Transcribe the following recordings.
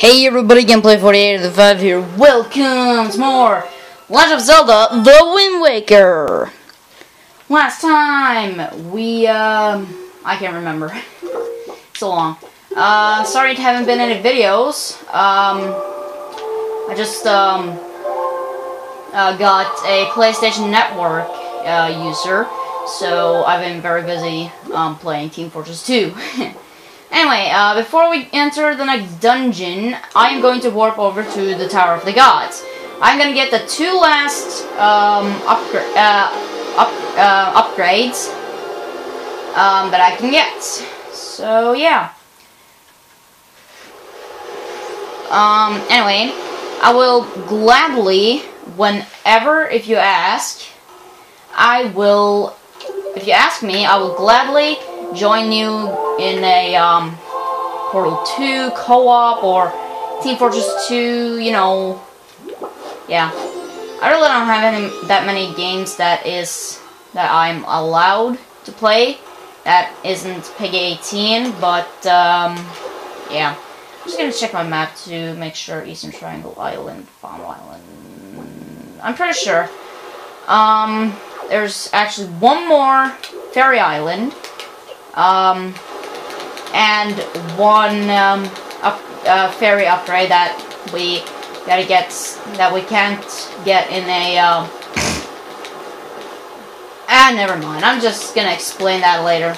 Hey everybody, Gameplay48 of the 5 here. Welcome to more Legend of Zelda, The Wind Waker. Last time, we, um, I can't remember. so long. Uh, sorry it haven't been any videos. Um, I just, um, uh, got a PlayStation Network, uh, user. So, I've been very busy, um, playing Team Fortress 2. Anyway, uh, before we enter the next dungeon, I am going to warp over to the Tower of the Gods. I'm gonna get the two last um, upgra uh, up uh, upgrades um, that I can get. So yeah. Um, anyway, I will gladly, whenever if you ask, I will. If you ask me, I will gladly join you in a um, Portal 2 co-op or Team Fortress 2, you know, yeah. I really don't have any, that many games that is that I'm allowed to play that isn't PEGI 18, but um, yeah. I'm just gonna check my map to make sure Eastern Triangle Island, Bomb Island. I'm pretty sure. Um, there's actually one more Fairy Island um, and one um, up, uh, fairy upgrade that we gotta get that we can't get in a. Uh, ah, never mind. I'm just gonna explain that later.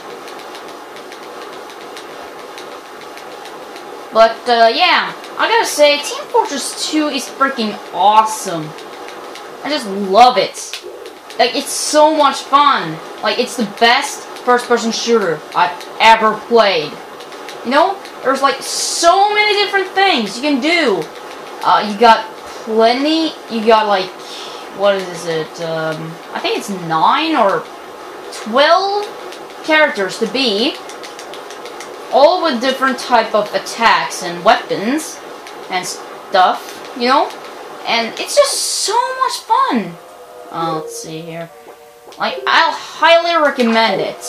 But uh, yeah, I gotta say, Team Fortress 2 is freaking awesome. I just love it. Like, it's so much fun. Like, it's the best first-person shooter I've ever played. You know, there's like so many different things you can do. Uh, you got plenty, you got like, what is it, um, I think it's 9 or 12 characters to be. All with different type of attacks and weapons and stuff, you know? And it's just so much fun. Uh, let's see here. Like, I'll highly recommend it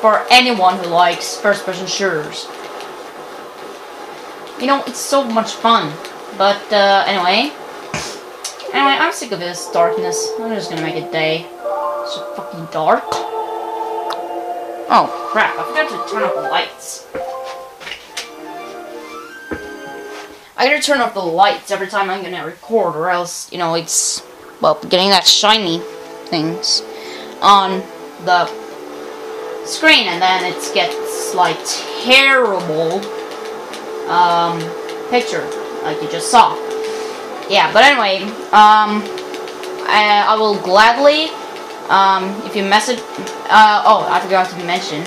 for anyone who likes first-person shooters. You know, it's so much fun. But, uh, anyway. Anyway, I'm sick of this darkness. I'm just gonna make it day. It's so fucking dark. Oh, crap. I forgot to turn off the lights. I gotta turn off the lights every time I'm gonna record, or else, you know, it's, well, getting that shiny things on the screen and then it gets like terrible um, picture like you just saw. Yeah but anyway um, I, I will gladly um, if you message uh, oh I forgot to mention.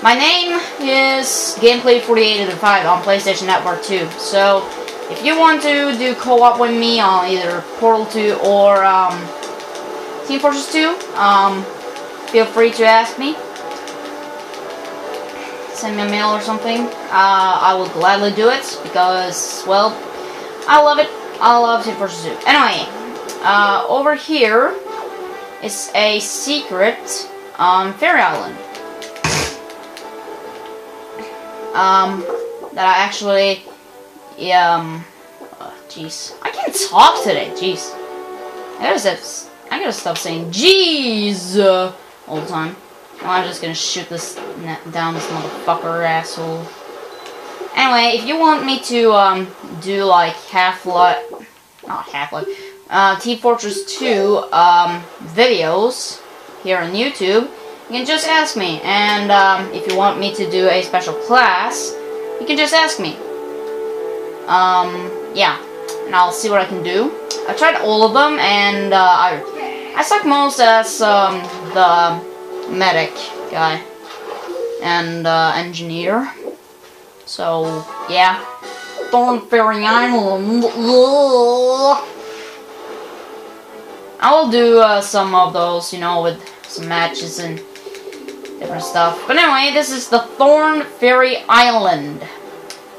My name is Gameplay4805 on PlayStation Network 2 so if you want to do co-op with me on either Portal 2 or um, Team Fortress 2, um, feel free to ask me. Send me a mail or something. Uh, I will gladly do it because, well, I love it. I love Team Fortress 2. Anyway, uh, over here is a secret on Fairy Island. Um, that I actually, um, jeez, oh, I can't talk today, jeez. There's a I gotta stop saying jeez uh, all the time. Well, I'm just gonna shoot this down this motherfucker asshole. Anyway, if you want me to um, do like Half-Life, not Half-Life, uh, T-Fortress 2 um, videos here on YouTube, you can just ask me. And um, if you want me to do a special class, you can just ask me. Um, yeah, and I'll see what I can do. I tried all of them, and uh, I I suck most as um, the medic guy and uh, engineer. So yeah, Thorned Fairy Island. I will do uh, some of those, you know, with some matches and different stuff. But anyway, this is the Thorned Fairy Island.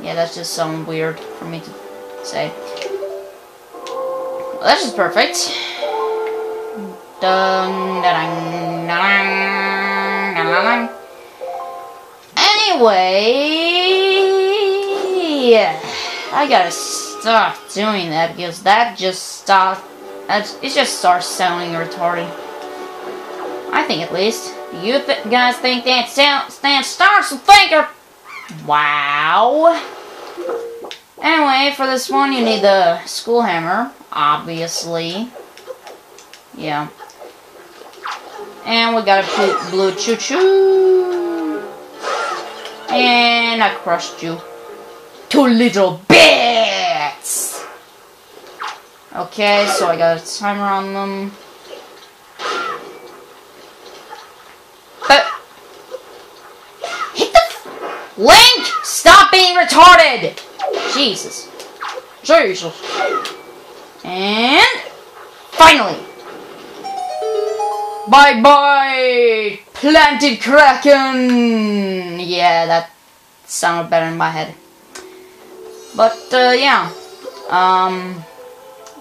Yeah, that's just some weird for me to say. Well, that's just perfect. Dun, dun, dun, anyway, I I gotta stop doing that because that just stop. It just starts sounding retarded. I think at least. You th guys think that sound stand starts with thinker? Wow. Anyway, for this one, you need the Skull Hammer, obviously. Yeah. And we got a blue choo-choo. And I crushed you. Two little bits! Okay, so I got a timer on them. But... Hit the... Link! Stop being retarded! Jesus. Jesus. And... Finally! Bye bye! Planted Kraken! Yeah, that sounded better in my head. But, uh, yeah. Um,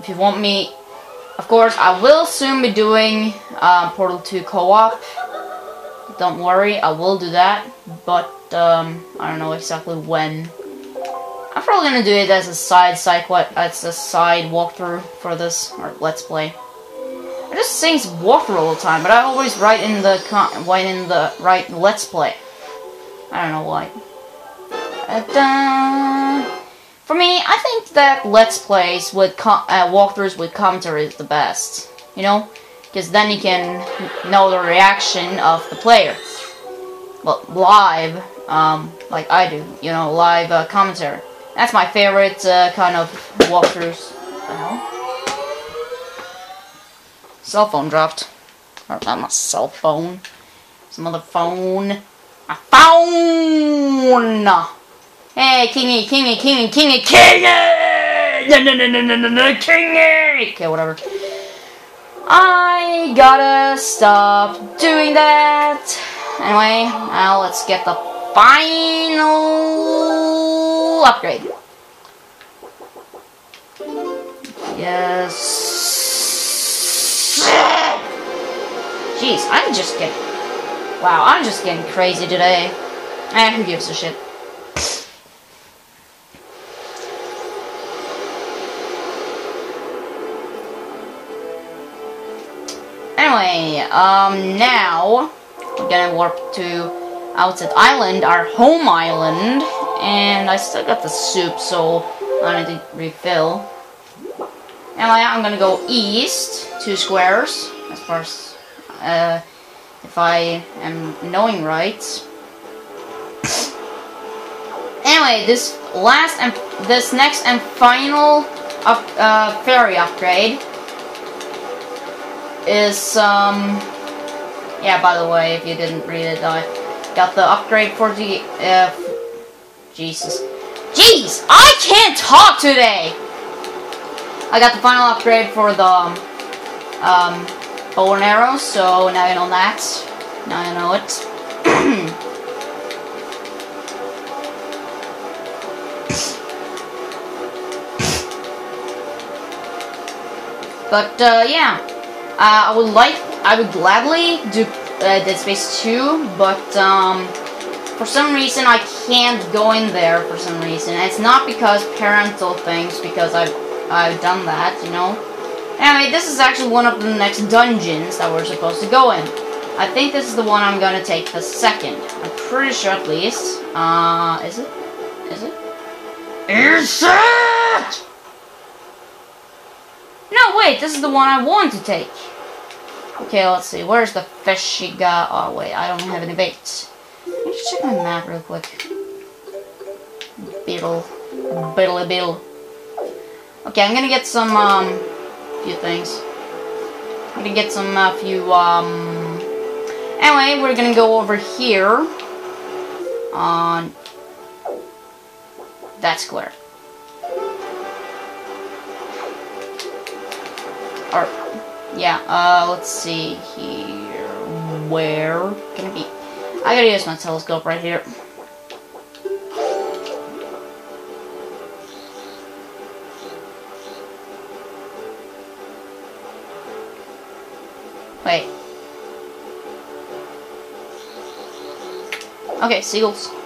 if you want me, of course, I will soon be doing uh, Portal 2 co-op. Don't worry, I will do that. But, um, I don't know exactly when. I'm probably gonna do it as a side side what as a side walkthrough for this or let's play. Just it's walkthrough all the time, but I always write in the write in the right let's play. I don't know why. For me, I think that let's plays with uh, walkthroughs with commentary is the best. You know, because then you can know the reaction of the player. Well, live, um, like I do. You know, live uh, commentary. That's my favorite uh, kind of walkthroughs. Cell phone dropped. Or not my cell phone. Some other phone. My phone! Hey, Kingy, Kingy, Kingy, Kingy, Kingy! No, no, no, no, no, no, no, Kingy! Okay, whatever. I gotta stop doing that. Anyway, now let's get the final upgrade. Yes. Jeez, I'm just getting... Wow, I'm just getting crazy today. Eh, who gives a shit? Anyway, um, now we're gonna warp to Outset Island, our home island, and I still got the soup, so I need to refill. Anyway, I'm gonna go east, two squares, as far as, uh, if I am knowing right. anyway, this last and this next and final up, uh, ferry upgrade is, um, yeah, by the way, if you didn't read it, I got the upgrade for the, uh, Jesus. Jeez, I can't talk today! I got the final upgrade for the um, um, bow and arrow, so now you know that. Now you know it. but uh, yeah, uh, I would like, I would gladly do uh, Dead Space 2, but um, for some reason I can't go in there for some reason. And it's not because parental things, because I've I've done that, you know. Anyway, this is actually one of the next dungeons that we're supposed to go in. I think this is the one I'm gonna take the second. I'm pretty sure at least. Uh, is it? Is it? Is it? No, wait, this is the one I want to take. Okay, let's see. Where's the fishy guy? Oh, wait, I don't have any baits. Let me just check my map real quick. Beedle. Biddly beetle. Okay, I'm gonna get some, um, few things. I'm gonna get some, uh, few, um... Anyway, we're gonna go over here. On... That square. Or, yeah, uh, let's see here. Where can it be? I gotta use my telescope right here. Wait. Okay, seagulls.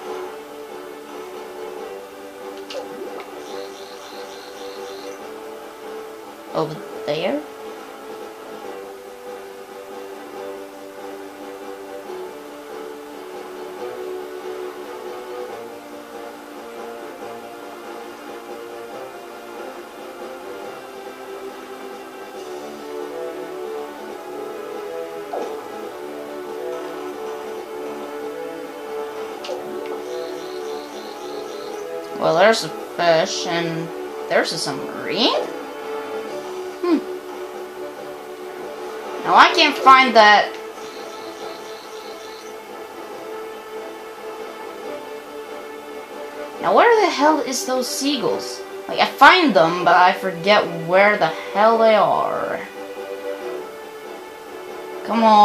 Well, there's a fish, and there's a submarine? Hmm. Now I can't find that. Now where the hell is those seagulls? Like, I find them, but I forget where the hell they are. Come on.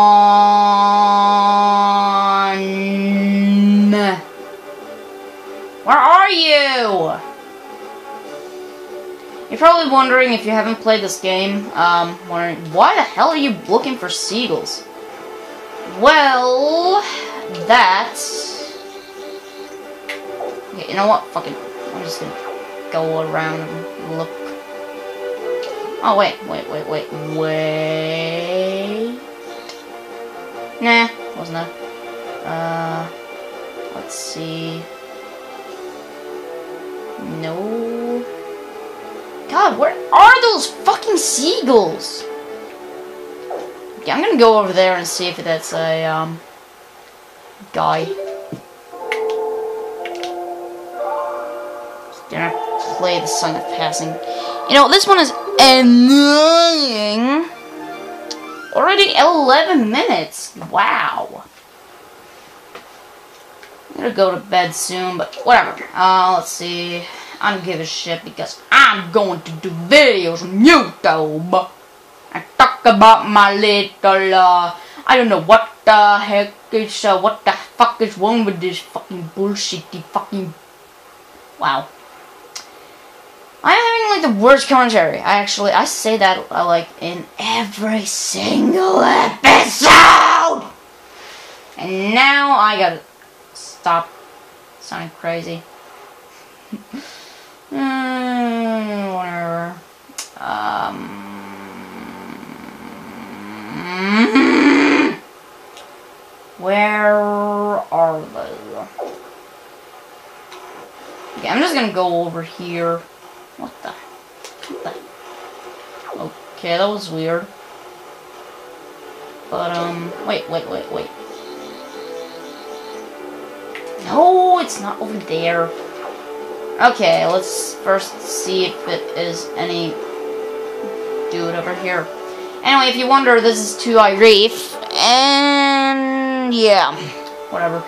Where are you? You're probably wondering if you haven't played this game, um, wondering, why the hell are you looking for seagulls? Well, that's... Okay, you know what? Fucking, I'm just gonna go around and look. Oh, wait, wait, wait, wait, wait... Nah, wasn't that? Uh, let's see... No. God, where are those fucking seagulls? Okay, I'm gonna go over there and see if that's a, um, guy. Gonna play the song of passing. You know, this one is annoying. Already 11 minutes. Wow. I'm gonna go to bed soon, but whatever. Uh, let's see. I don't give a shit because I'm going to do videos on YouTube. I talk about my little, uh, I don't know what the heck is, uh, what the fuck is wrong with this fucking bullshitty fucking, wow. I'm having like the worst commentary. I actually, I say that uh, like in every single episode! And now I gotta stop sounding crazy. mm, whatever. Um, where are they? Okay, I'm just gonna go over here. What the? What the? Okay, that was weird. But, um, wait, wait, wait, wait. No, it's not over there. Okay, let's first see if it is any dude over here. Anyway, if you wonder, this is to Reef, and yeah, whatever.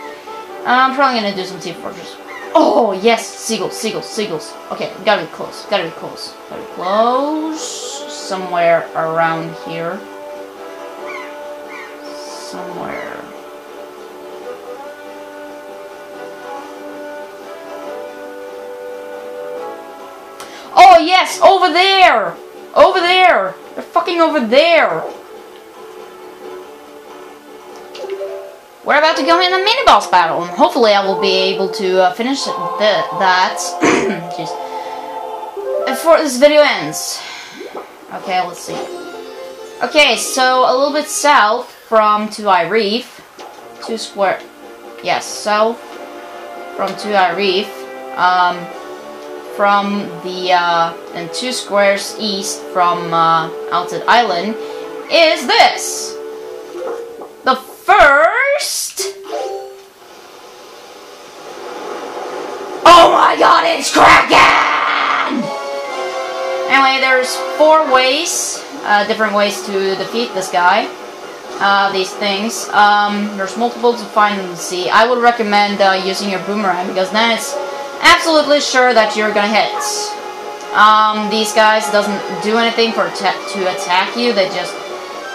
I'm probably gonna do some Sea Fortress. Oh, yes, seagulls, seagulls, seagulls. Okay, gotta be close, gotta be close. Gotta be close. Somewhere around here. Somewhere. Yes, over there! Over there! They're fucking over there! We're about to go in a mini boss battle, and hopefully I will be able to uh, finish the, that before this video ends. Okay, let's see. Okay, so a little bit south from Two-Eye Reef, two square, yes, south from Two-Eye Reef, um, from the, uh, and two squares east from uh, Island is this. The first... Oh my god, it's Kraken! Anyway, there's four ways, uh, different ways to defeat this guy. Uh, these things. Um, there's multiple to find in the sea. I would recommend uh, using your boomerang because then it's absolutely sure that you're gonna hit. Um, these guys doesn't do anything for to attack you. They just,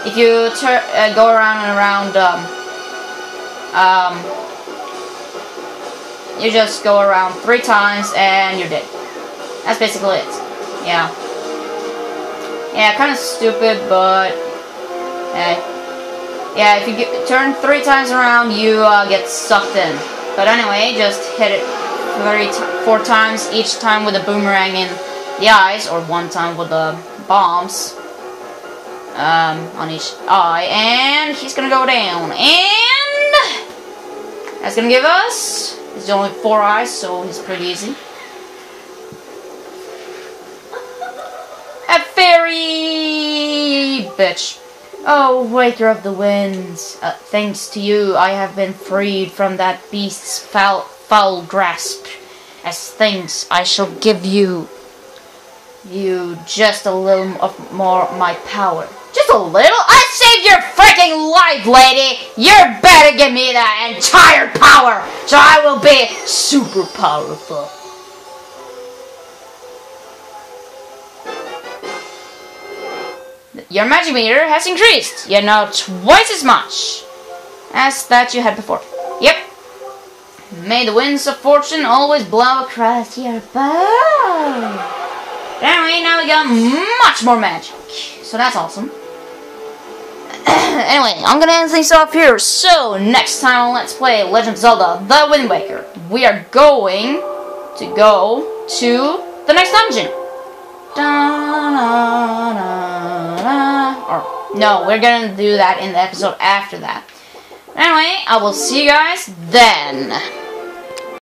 if you uh, go around and around, um, um, you just go around three times and you're dead. That's basically it. Yeah. Yeah, kind of stupid, but hey. Yeah, if you get, turn three times around, you uh, get sucked in. But anyway, just hit it three, four times, each time with a boomerang in the eyes, or one time with the bombs um, on each eye, and he's gonna go down, and that's gonna give us. He's only four eyes, so he's pretty easy. A fairy bitch. Oh, waker of the winds, uh, thanks to you, I have been freed from that beast's foul, foul grasp. As thanks, I shall give you you just a little of more my power. Just a little? I saved your freaking life, lady! You better give me that entire power, so I will be super powerful. Your magic meter has increased. You know twice as much as that you had before. May the winds of fortune always blow across your bow. Anyway, now we got much more magic. So that's awesome. anyway, I'm gonna end things off here. So, next time on Let's Play Legend of Zelda The Wind Waker, we are going to go to the next dungeon. Da, da, da, or, no, we're gonna do that in the episode after that. Anyway, I will see you guys then.